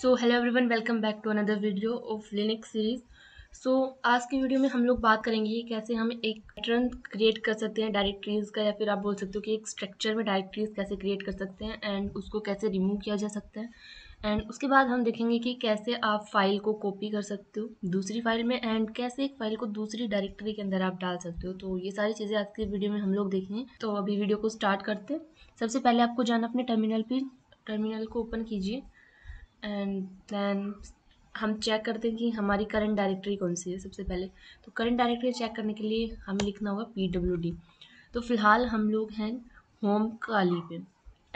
So hello everyone welcome back to another video of Linux series so आज की video में हम लोग बात करेंगे कैसे हम एक पैटर्न क्रिएट कर सकते हैं डायरेक्टरीज का, या फिर आप बोल सकते हो कि एक स्ट्रक्चर में डायरेक्टरीज कैसे क्रिएट कर सकते हैं एंड उसको कैसे रिमूव किया जा सकता है। एंड उसके बाद हम देखेंगे कि कैसे आप फ़ाइल को कॉपी कर सकते हो दूसरी फ़ाइल में एंड कैसे एक फ़ाइल को दूसरी डायरेक्टरी के अंदर आप डाल सकते हो। तो ये सारी चीज़ें आज की वीडियो में हम लोग देखेंगे। तो अभी वीडियो को स्टार्ट करते हैं। सबसे पहले आपको जाना अपने टर्मिनल पर टर्मिनल को ओपन कीजिए। एंड देन हम चेक करते हैं कि हमारी करंट डायरेक्टरी कौन सी है सबसे पहले। तो करंट डायरेक्टरी चेक करने के लिए हमें लिखना होगा पी डब्ल्यू डी तो फ़िलहाल हम लोग हैं होम काली पे।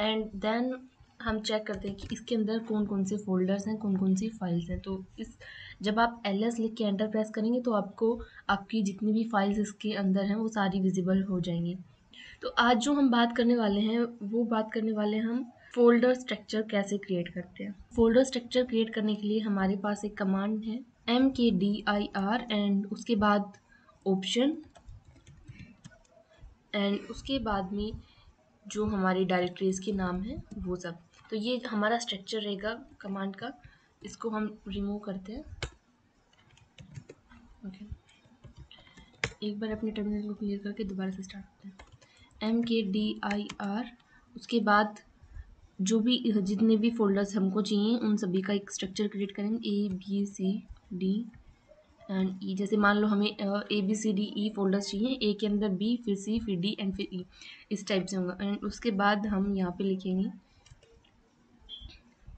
एंड देन हम चेक करते हैं कि इसके अंदर कौन कौन से फोल्डर्स हैं कौन कौन सी फाइल्स हैं। तो इस, जब आप एल एस लिख के एंटर प्रेस करेंगे तो आपको, आपकी जितनी भी फाइल्स इसके अंदर हैं वो सारी विजिबल हो जाएँगी। तो आज जो हम बात करने वाले हैं, वो बात करने वाले हम फोल्डर स्ट्रक्चर कैसे क्रिएट करते हैं? फोल्डर स्ट्रक्चर क्रिएट करने के लिए हमारे पास एक कमांड है M K D I R and उसके बाद ऑप्शन एंड उसके बाद में जो हमारी डायरेक्टरीज के नाम है, वो सब। तो ये हमारा स्ट्रक्चर रहेगा कमांड का। इसको हम रिमूव करते हैं। Okay okay. एक बार अपने टर्मिनल को क्लियर करके दोबारा से स्टार्ट करते हैं। M K D I R उसके बाद जो भी जितने भी फोल्डर्स हमको चाहिए उन सभी का एक स्ट्रक्चर क्रिएट करेंगे। A B C D and E जैसे मान लो हमें A B C D E folders चाहिए। ए के अंदर बी फिर सी फिर डी एंड फिर ई e, इस टाइप से होगा। एंड उसके बाद हम यहाँ पे लिखेंगे।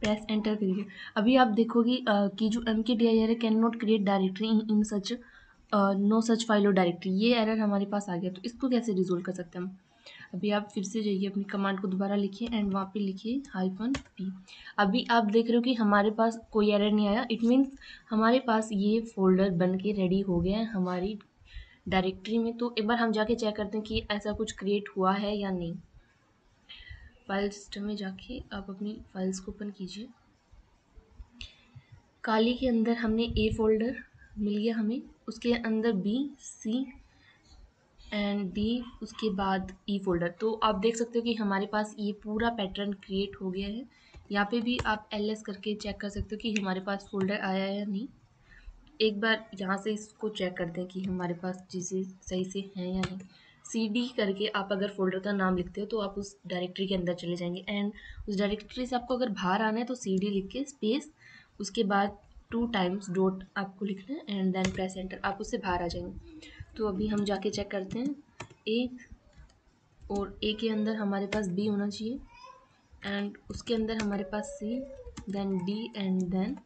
प्रेस एंटर करिए। अभी आप देखोगे कि जो M K D I R can not create directory in such no such file और डायरेक्टरी ये एरर हमारे पास आ गया। तो इसको कैसे रिजोल्व कर सकते हैं हम? अभी आप फिर से जाइए अपनी कमांड को दोबारा लिखिए एंड वहाँ पे लिखिए हाइफन पी अभी आप देख रहे हो कि हमारे पास कोई एरर नहीं आया. इट मीन्स हमारे पास ये फोल्डर बन के रेडी हो गया है हमारी डायरेक्टरी में. तो एक बार हम जाके चेक करते हैं कि ऐसा कुछ क्रिएट हुआ है या नहीं. फ़ाइल सिस्टम में जाके आप अपनी फाइल्स को ओपन कीजिए. काली के अंदर हमने ए फोल्डर मिल गया हमें. उसके अंदर बी सी एंड डी उसके बाद ई e फोल्डर तो आप देख सकते हो कि हमारे पास ये पूरा पैटर्न क्रिएट हो गया है. यहाँ पे भी आप एल एस करके चेक कर सकते हो कि हमारे पास फोल्डर आया है या नहीं. एक बार यहाँ से इसको चेक करते हैं कि हमारे पास चीज़ें सही से हैं या नहीं. सी डी करके आप अगर फोल्डर का नाम लिखते हो तो आप उस डायरेक्टरी के अंदर चले जाएँगे. एंड उस डायरेक्टरी से आपको अगर बाहर आना है तो सी डी लिख के स्पेस उसके बाद टू टाइम्स डॉट आपको लिखना है एंड देन प्रेस एंटर आप उससे बाहर आ जाएँगे. तो अभी हम जाके चेक करते हैं। ए और ए के अंदर हमारे पास बी होना चाहिए। एंड उसके अंदर हमारे पास C then D and then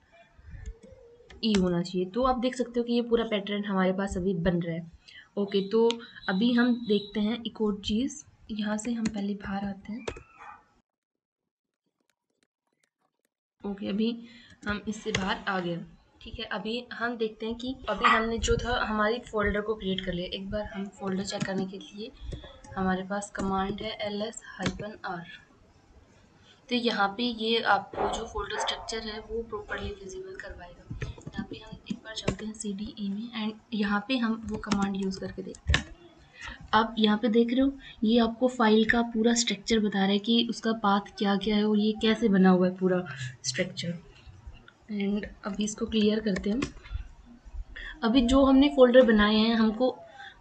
E होना चाहिए। तो आप देख सकते हो कि ये पूरा पैटर्न हमारे पास अभी बन रहा है। ओके तो अभी हम देखते हैं एक और चीज़। यहाँ से हम पहले बाहर आते हैं। ओके अभी हम इससे बाहर आ गए। ठीक है, अभी हम देखते हैं कि अभी हमने जो था, हमारी फोल्डर को क्रिएट कर लिया। एक बार हम फोल्डर चेक करने के लिए, हमारे पास कमांड है एल एस हाइपन आर तो यहाँ पे ये आपको जो फोल्डर स्ट्रक्चर है, वो प्रॉपरली विजिबल करवाएगा। यहाँ पे हम एक बार चलते हैं सी डी ई में एंड यहाँ पे हम वो कमांड यूज़ करके देखते हैं। आप यहाँ पे देख रहे हो, ये आपको फ़ाइल का पूरा स्ट्रक्चर बता रहा है कि उसका पाथ क्या क्या है और ये कैसे बना हुआ है पूरा स्ट्रक्चर एंड अभी इसको क्लियर करते हैं अभी जो हमने फोल्डर बनाए हैं हमको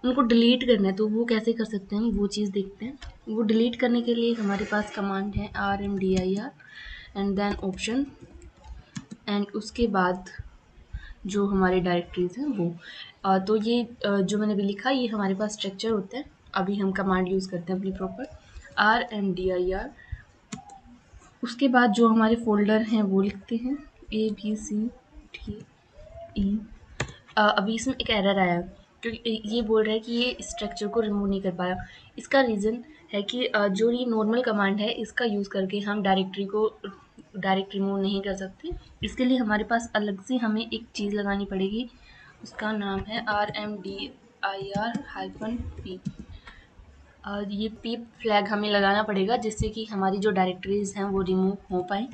उनको डिलीट करना है तो वो कैसे कर सकते हैं हम? वो चीज़ देखते हैं। वो डिलीट करने के लिए हमारे पास कमांड है R M D I R and then option and उसके बाद जो हमारे डायरेक्टरीज हैं वो। आ, तो ये जो मैंने अभी लिखा ये हमारे पास स्ट्रक्चर होता है। अभी हम कमांड यूज़ करते हैं अपनी proper R M D I R उसके बाद जो हमारे फोल्डर हैं वो लिखते हैं। ए बी सी डी ई अभी इसमें एक एरर आया, क्योंकि ये बोल रहा है कि ये स्ट्रक्चर को रिमूव नहीं कर पाया। इसका रीज़न है कि जो ये नॉर्मल कमांड है, इसका यूज़ करके हम डायरेक्टरी को डायरेक्ट रिमूव नहीं कर सकते। इसके लिए हमारे पास अलग से हमें एक चीज़ लगानी पड़ेगी। उसका नाम है R M D I R hyphen P और ये पी फ्लैग हमें लगाना पड़ेगा, जिससे कि हमारी जो डायरेक्टरीज हैं, वो रिमूव हो पाए।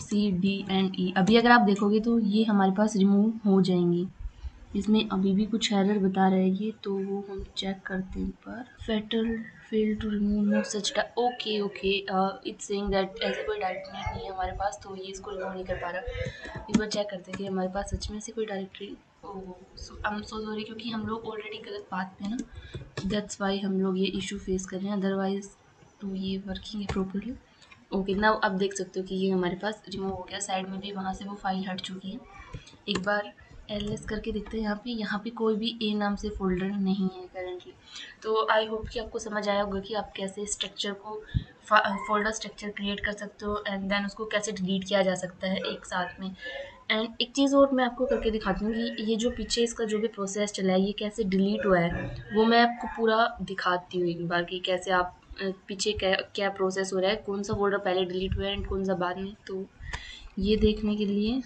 सी डी एंड ई अभी अगर आप देखोगे तो ये हमारे पास रिमूव हो जाएँगी। इसमें अभी भी कुछ एरर बता रहा है ये तो वो हम चेक करते हैं पर। Fatal fail to remove no such okay okay it's saying that ऐसे कोई डायरेक्टरी नहीं है हमारे पास तो ये इसको रिमूव नहीं कर पा रहा। एक बार चेक करते हैं कि हमारे पास सच में से कोई directory I am so sorry क्योंकि हम लोग ऑलरेडी गलत बात पे ना। दैट्स वाई हम लोग ये इशू फेस कर रहे हैं अदरवाइज़ तो ये वर्किंग है प्रॉपरली ओके ना अब देख सकते हो कि ये हमारे पास रिमूव हो गया। साइड में भी वहाँ से वो फ़ाइल हट चुकी है। एक बार एल एस करके देखते हैं यहाँ पे। यहाँ पे कोई भी ए नाम से फोल्डर नहीं है करेंटली तो आई होप कि आपको समझ आया होगा कि आप कैसे स्ट्रक्चर को फोल्डर स्ट्रक्चर क्रिएट कर सकते हो एंड देन उसको कैसे डिलीट किया जा सकता है एक साथ में। एंड एक चीज़ और मैं आपको करके दिखाती हूँ कि ये जो पीछे इसका जो भी प्रोसेस चला है, ये कैसे डिलीट हुआ है, वो मैं आपको पूरा दिखाती हूँ एक बार कि कैसे आप पीछे क्या क्या प्रोसेस हो रहा है, कौन सा फोल्डर पहले डिलीट हुआ है एंड कौन सा बाद में? तो ये देखने के लिए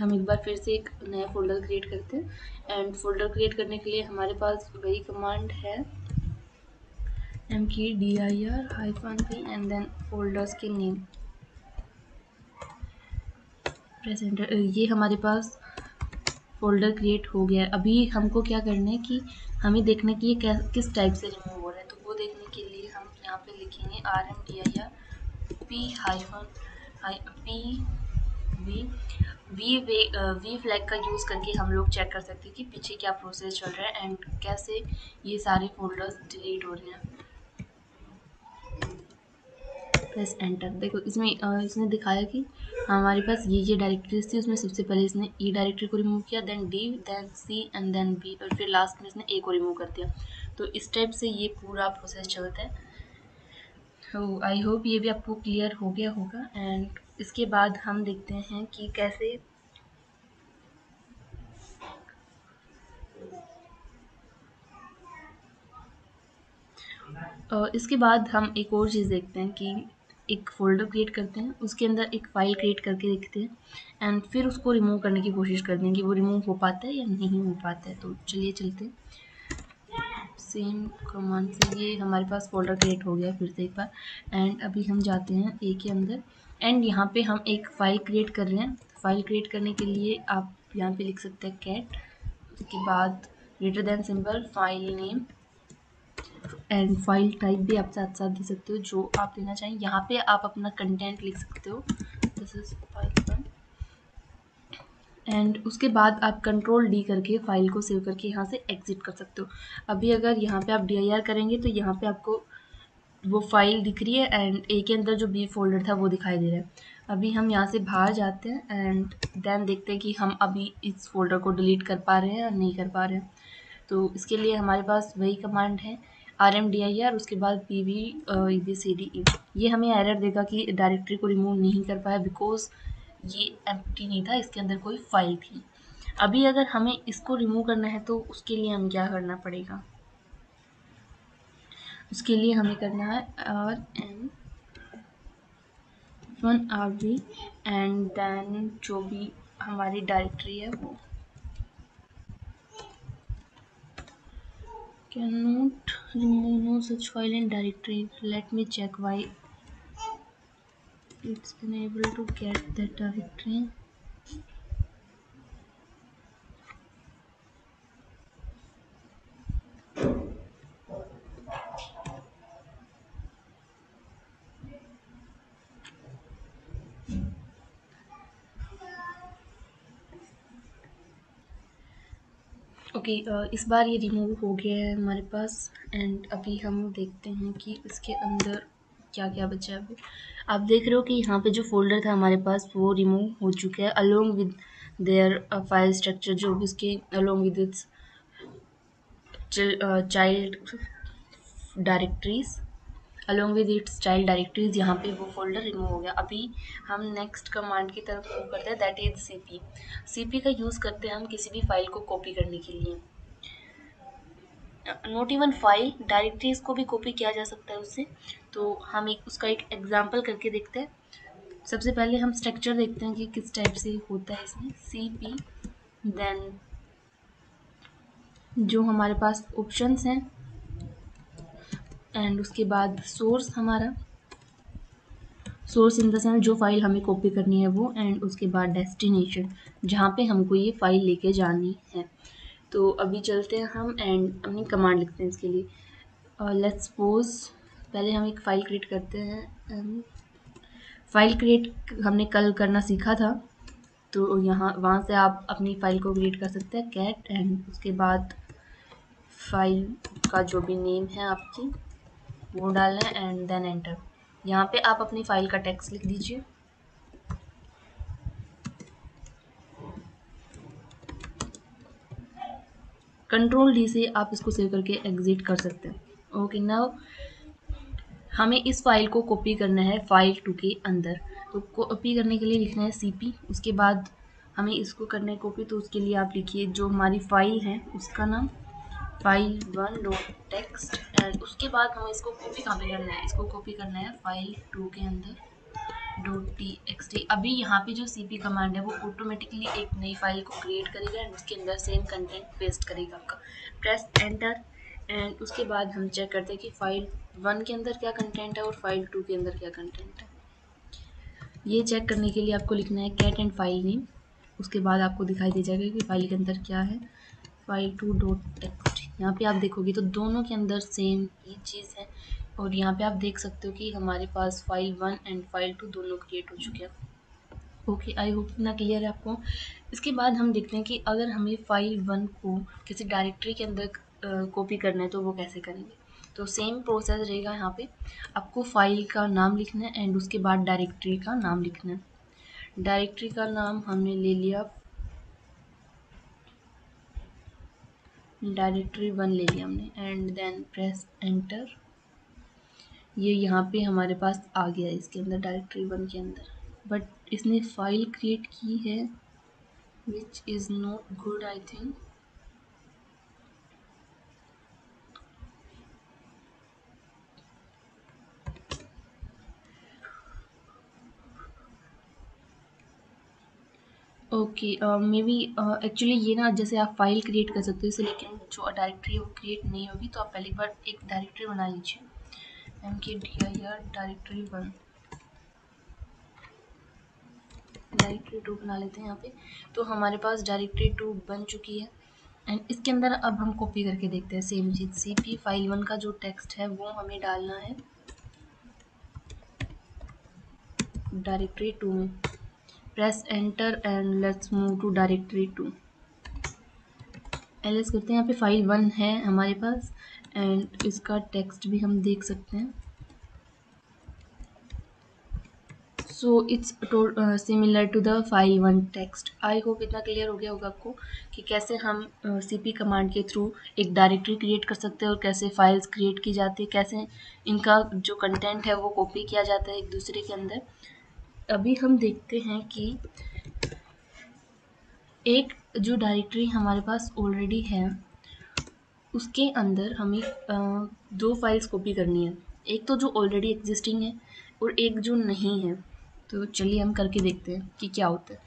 हम एक बार फिर से एक नया फोल्डर क्रिएट करते हैं। एंड फोल्डर क्रिएट करने के लिए हमारे पास वही कमांड है M K D I R hyphen P and then folders के नेम प्रेजेंटर ये हमारे पास फोल्डर क्रिएट हो गया है। अभी हमको क्या करना है कि हमें देखना कि ये किस टाइप से remove R M D I R P hyphen P V V V V flag का यूज़ करके हम लोग चेक कर सकते हैं कि पीछे क्या प्रोसेस चल रहा है एंड कैसे ये सारे फोल्डर्स डिलीट हो रहे हैं। प्रेस एंटर देखो, इसमें इसने दिखाया कि हमारे पास ये ये डायरेक्टरीज थी, उसमें सबसे पहले इसने ई डायरेक्टरी को रिमूव किया then D then C and then B और फिर लास्ट में इसने ए को रिमूव कर दिया। तो इस टाइप से ये पूरा प्रोसेस चलता है। तो आई होप ये भी आपको क्लियर हो गया होगा. एंड इसके बाद हम देखते हैं कि कैसे इसके बाद हम एक और चीज़ देखते हैं कि एक फ़ोल्डर क्रिएट करते हैं. उसके अंदर एक फ़ाइल क्रिएट करके देखते हैं. एंड फिर उसको रिमूव करने की कोशिश करते हैं कि वो रिमूव हो पाता है या नहीं हो पाता है. तो चलिए चलते हैं. सेम कमांड से ये हमारे पास फोल्डर क्रिएट हो गया फिर से एक बार। एंड अभी हम जाते हैं ए के अंदर। एंड यहाँ पे हम एक फ़ाइल क्रिएट कर रहे हैं। फ़ाइल क्रिएट करने के लिए आप यहाँ पे लिख सकते हैं कैट उसके बाद greater than symbol file name and file type भी आप साथ साथ दे सकते हो, जो आप देना चाहें। यहाँ पे आप अपना कंटेंट लिख सकते हो। दिस इज़ फ़ाइल एंड उसके बाद आप कंट्रोल डी करके फ़ाइल को सेव करके यहाँ से एग्ज़िट कर सकते हो। अभी अगर यहाँ पे आप डीआईआर करेंगे तो यहाँ पे आपको वो फ़ाइल दिख रही है एंड ए के अंदर जो बी फोल्डर था वो दिखाई दे रहा है। अभी हम यहाँ से बाहर जाते हैं एंड देन देखते हैं कि हम अभी इस फोल्डर को डिलीट कर पा रहे हैं या नहीं कर पा रहे हैं। तो इसके लिए हमारे पास वही कमांड है R M D I R उसके बाद P V E B C D E ये हमें एरर देगा कि डायरेक्टरी को रिमूव नहीं कर पाया बिकॉज़ ये एम्प्टी नहीं था, इसके अंदर कोई फ़ाइल थी। अभी अगर हमें इसको रिमूव करना है तो उसके लिए हम क्या करना पड़ेगा? उसके लिए हमें करना है R M one R B and then जो भी हमारी डायरेक्टरी है वो। Cannot remove no such file in directory let me check why it's unable to get that directory okay okay, इस बार ये रिमूव हो गया है हमारे पास एंड अभी हम देखते हैं कि इसके अंदर क्या क्या बचा है। आप देख रहे हो कि यहाँ पे जो फोल्डर था हमारे पास, वो रिमूव हो चुका है along with their file structure जो भी उसके along with its child directories along with its child directories यहाँ पे वो फोल्डर रिमूव हो गया। अभी हम नेक्स्ट कमांड की तरफ़ मूव करते हैं that is C P C P का यूज़ करते हैं हम किसी भी फ़ाइल को कॉपी करने के लिए। नोट इवन फ़ाइल डायरेक्टरीज को भी कॉपी किया जा सकता है उससे। तो हम एक, उसका एक एग्ज़ाम्पल करके देखते हैं। सबसे पहले हम स्ट्रक्चर देखते हैं कि किस टाइप से होता है इसमें। सी पी देन जो हमारे पास ऑप्शंस हैं एंड उसके बाद सोर्स हमारा। सोर्स इन द सेंस जो फ़ाइल हमें कॉपी करनी है वो एंड उसके बाद डेस्टिनेशन जहाँ पे हमको ये फ़ाइल लेके जानी है। तो अभी चलते हैं हम एंड अपनी कमांड लिखते हैं इसके लिए। लेट्स सपोज़ पहले हम एक फ़ाइल क्रिएट करते हैं फ़ाइल क्रिएट हमने कल करना सीखा था। तो यहाँ, वहाँ से आप अपनी फ़ाइल को क्रिएट कर सकते हैं कैट एंड उसके बाद फ़ाइल का जो भी नेम है आपकी, वो डालना है एंड देन एंटर यहाँ पे आप अपनी फ़ाइल का टेक्स्ट लिख दीजिए। कंट्रोल डी से आप इसको सेव करके एग्ज़िट कर सकते हैं। ओके नाउ हमें इस फ़ाइल को कॉपी करना है फ़ाइल टू के अंदर। तो कॉपी करने के लिए लिखना है सीपी उसके बाद हमें इसको करना है कॉपी तो उसके लिए आप लिखिए जो हमारी फ़ाइल है, उसका नाम file one dot text and उसके बाद हमें इसको कॉपी कहाँ पे करना है? इसको कॉपी करना है फ़ाइल टू के अंदर। डॉट टी एक्स टी अभी यहाँ पे जो सी पी कमांड है, वो ऑटोमेटिकली एक नई फ़ाइल को क्रिएट करेगा एंड उसके अंदर सेम कंटेंट पेस्ट करेगा आपका। प्रेस एंटर एंड उसके बाद हम चेक करते हैं कि फ़ाइल वन के अंदर क्या कंटेंट है और फ़ाइल टू के अंदर क्या कंटेंट है। ये चेक करने के लिए आपको लिखना है कैट एंड फ़ाइल नेम उसके बाद आपको दिखाई दे जाएगा कि फ़ाइल के अंदर क्या है। फ़ाइल टू डॉट टेक्स्ट यहाँ पे आप देखोगे तो दोनों के अंदर सेम ही चीज़ है। और यहाँ पे आप देख सकते हो कि हमारे पास file one and file two दोनों क्रिएट हो चुके हैं। ओके आई होप इतना क्लियर है आपको। इसके बाद हम देखते हैं कि अगर हमें फ़ाइल वन को किसी डायरेक्टरी के अंदर कॉपी करना है तो वो कैसे करेंगे। तो सेम प्रोसेस रहेगा यहाँ पे। आपको फ़ाइल का नाम लिखना है एंड उसके बाद डायरेक्टरी का नाम लिखना है। डायरेक्टरी का नाम हमने ले लिया। डायरेक्टरी वन ले लिया हमने। एंड देन प्रेस एंटर ये यहाँ पे हमारे पास आ गया है, इसके अंदर डायरेक्टरी वन के अंदर। बट इसने फ़ाइल क्रिएट की है which is not good I think okay maybe actually ये ना, जैसे आप फ़ाइल क्रिएट कर सकते हो इसे लेकिन जो डायरेक्टरी वो क्रिएट नहीं होगी तो आप पहली बार एक डायरेक्टरी बना लीजिए। M K D I R directory one directory two बना लेते हैं यहाँ पे। तो हमारे पास डायरेक्टरी टू बन चुकी है। एंड इसके अंदर अब हम कॉपी करके देखते हैं। सेम चीज़ सी पी फ़ाइल वन का जो टेक्स्ट है, वो हमें डालना है। डायरेक्टरी टू में। Press enter and let's move to directory two L करते हैं। यहाँ पे फ़ाइल वन है हमारे पास। एंड इसका टेक्स्ट भी हम देख सकते हैं। So it's similar to the file one text I hope इतना क्लियर हो गया होगा आपको कि कैसे हम सी पी कमांड के थ्रू एक डायरेक्टरी क्रिएट कर सकते हैं और कैसे फाइल्स क्रिएट की जाती है, कैसे इनका जो कंटेंट है वो कॉपी किया जाता है एक दूसरे के अंदर। अभी हम देखते हैं कि एक जो डायरेक्टरी हमारे पास ऑलरेडी है उसके अंदर हमें दो फाइल्स कॉपी करनी है। एक तो जो ऑलरेडी एग्जिस्टिंग है और एक जो नहीं है। तो चलिए हम करके देखते हैं कि क्या होता है।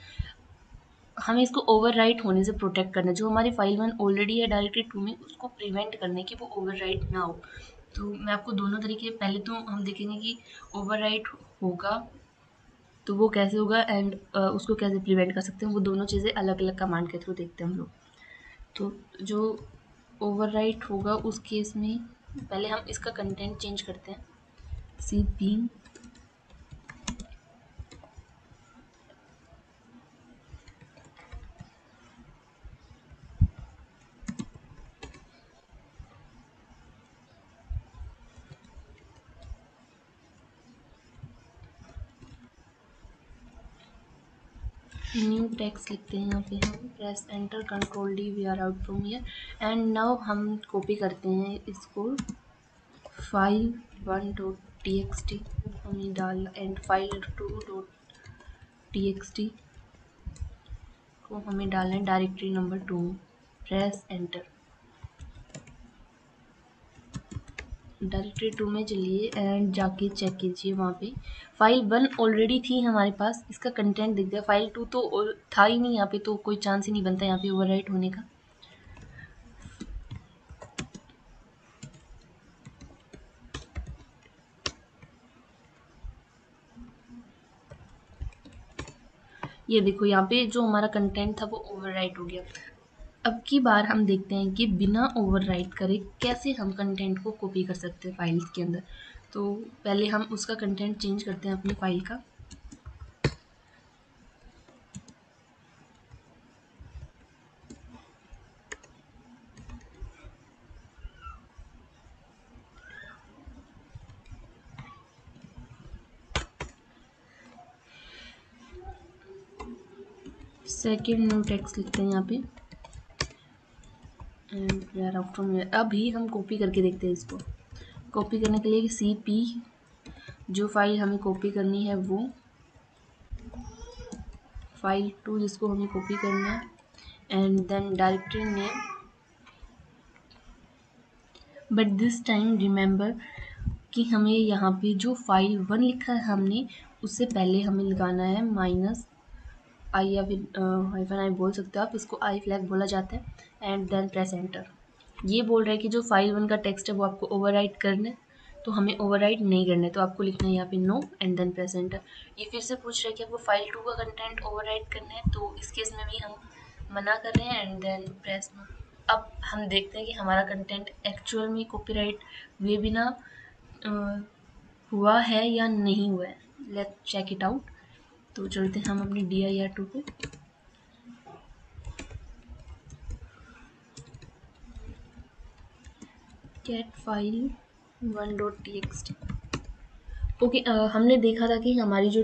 हमें इसको ओवरराइट होने से प्रोटेक्ट करना है। जो हमारी फ़ाइल वन ऑलरेडी है डायरेक्टरी टू में, उसको प्रिवेंट करने की वो ओवरराइट ना हो। तो मैं आपको दोनों तरीके, पहले तो हम देखेंगे कि ओवरराइट होगा तो वो कैसे होगा एंड उसको कैसे प्रिवेंट कर सकते हैं। वो दोनों चीज़ें अलग अलग कमांड के थ्रू देखते हैं हम लोग। तो जो ओवरराइट होगा उस केस में पहले हम इसका कंटेंट चेंज करते हैं। सी पी न्यू टेक्स्ट लिखते हैं, यहाँ पे हम press enter control D we are out from here and now हम कॉपी करते हैं इसको file one dot T X T हमें डाल and file two dot T X T को हमें डालना है directory number two press enter directory two में चलिए एंड जाके चेक कीजिए वहाँ पे। फ़ाइल वन ऑलरेडी थी हमारे पास, इसका कंटेंट दिख गया। फ़ाइल टू तो था ही नहीं यहाँ पे तो कोई चांस ही नहीं बनता यहाँ पे ओवरराइट होने का। ये देखो, यहाँ पे जो हमारा कंटेंट था वो ओवरराइट हो गया। अब की बार हम देखते हैं कि बिना ओवरराइट करे कैसे हम कंटेंट को कॉपी कर सकते हैं फाइल्स के अंदर। तो पहले हम उसका कंटेंट चेंज करते हैं अपनी फ़ाइल का। सेकेंड न्यू टेक्स्ट लिखते हैं यहाँ पे। आर आउट फ्रॉम अभी हम कॉपी करके देखते हैं इसको। कॉपी करने के लिए सी पी जो फ़ाइल हमें कॉपी करनी है वो फ़ाइल टू जिसको हमें कॉपी करना है and then directory name but this time remember कि हमें यहाँ पे जो फ़ाइल वन लिखा है हमने, उससे पहले हमें लगाना है माइनस आई या फिर हाइफन आई बोल सकते हो आप। इसको आई फ्लैग बोला जाता है। एंड देन प्रेस एंटर ये बोल रहा है कि जो फ़ाइल वन का टेक्स्ट है वो आपको ओवरराइट करना है तो हमें ओवरराइट नहीं करना है तो आपको लिखना है यहाँ पे no and then press enter ये फिर से पूछ रहा है कि आपको फ़ाइल टू का कंटेंट ओवरराइट करना है तो इस केस में भी हम मना कर रहे हैं एंड देन प्रेस अब हम देखते हैं कि हमारा कंटेंट एक्चुअल में कॉपीराइट हुए बिना हुआ है या नहीं हुआ है. लेट चेक इट आउट तो चलते हैं हम अपने डी आई आर टू पे. Cat file one dot T okay हमने देखा था कि हमारी जो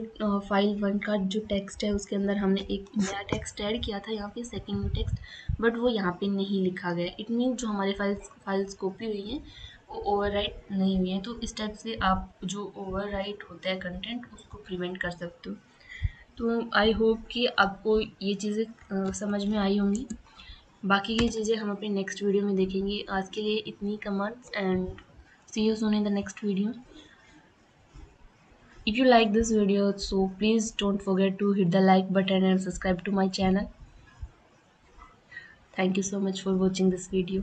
फ़ाइल वन का जो टेक्स्ट है, उसके अंदर हमने एक नया टेक्स्ट ऐड किया था, यहाँ पे सेकेंड टेक्स्ट बट वो यहाँ पे नहीं लिखा गया। इट मीन जो हमारे फाइल्स फाइल्स कॉपी हुई हैं, वो ओवरराइट नहीं हुई हैं तो इस टाइप से आप जो ओवरराइट होता है कंटेंट उसको प्रिवेंट कर सकते हो। तो आई होप कि आपको ये चीज़ें समझ में आई होंगी। बाकी ये चीज़ें हम अपने नेक्स्ट वीडियो में देखेंगे। आज के लिए इतनी commands and see you soon in the next video if you like this video so please don't forget to hit the like button and subscribe to my channel thank you so much for watching this video